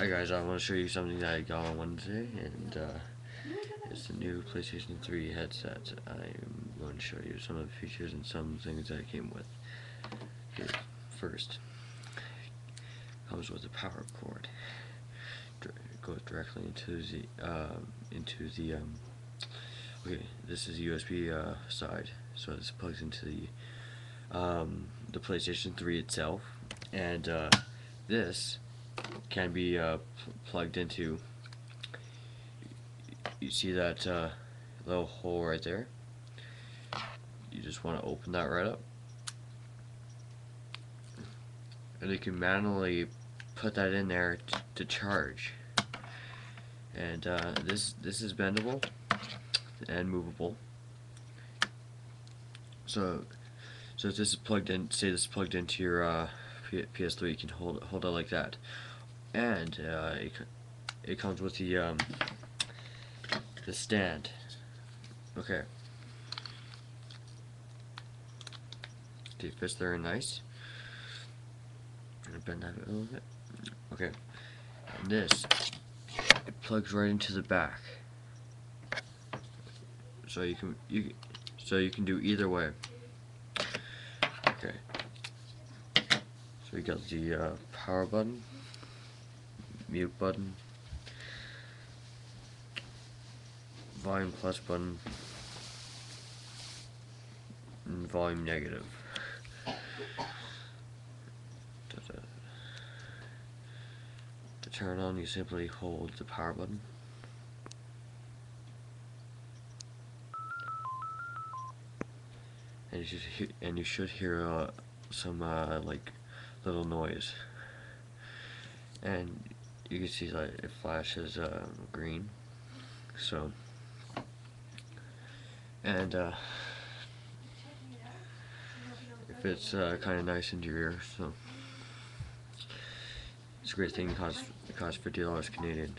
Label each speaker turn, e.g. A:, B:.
A: Hi guys, I want to show you something that I got on Wednesday, and uh, it's the new PlayStation 3 headset. I'm going to show you some of the features and some things that came with. Okay, first, comes with a power cord. Goes directly into the um, into the um, okay. This is USB uh, side, so this plugs into the um, the PlayStation 3 itself, and uh, this can be uh, pl plugged into. You see that uh, little hole right there? You just want to open that right up. And you can manually put that in there to charge. And uh, this this is bendable and movable. So so if this is plugged in say this is plugged into your uh, PS3 you can hold hold it like that and uh, it, it comes with the um, the stand. Okay. It fits there nice. Bend that a little bit. Okay. And this it plugs right into the back. So you can you so you can do either way. Okay. So we got the uh, power button mute button, volume plus button, and volume negative. To turn on, you simply hold the power button. And you should hear, and you should hear uh, some uh, like little noise. And you can see that it flashes uh, green so. And uh, if it's uh, kind of nice in your ear so. It's a great thing it costs $50 Canadian